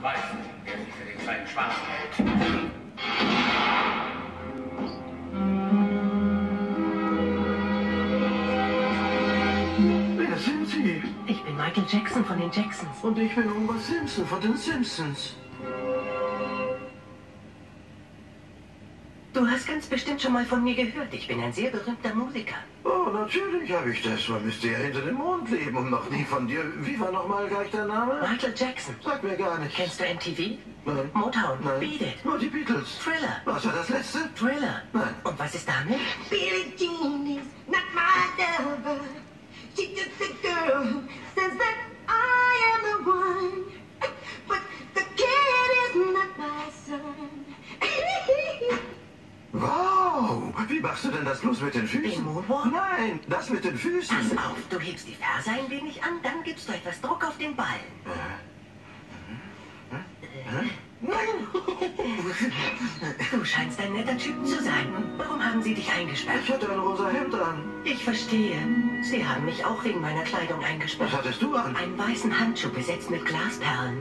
Weißen, der sich für den kleinen Schwarzen hält. Wer sind Sie? Ich bin Michael Jackson von den Jacksons. Und ich bin Homer Simpson von den Simpsons. Du hast ganz bestimmt schon mal von mir gehört. Ich bin ein sehr berühmter Musiker. Oh, natürlich habe ich das. Man müsste ja hinter dem Mond leben und noch nie von dir. Wie war nochmal gleich dein Name? Michael Jackson. Sag mir gar nicht. Kennst du MTV? Nein. Motown? Nein. Beat It? Nur die Beatles. Thriller? Was war das letzte? Thriller? Nein. Und was ist damit? Billie Jean Wie machst du denn das bloß mit den Füßen? Den Moonwalk? Nein, das mit den Pass Füßen. auf, du hebst die Ferse ein wenig an, dann gibst du etwas Druck auf den Ball. Du scheinst ein netter Typ zu sein. Warum haben sie dich eingesperrt? Ich hatte ein rosa Hemd an. Ich verstehe. Sie haben mich auch wegen meiner Kleidung eingesperrt. Was hattest du an? Einen weißen Handschuh besetzt mit Glasperlen.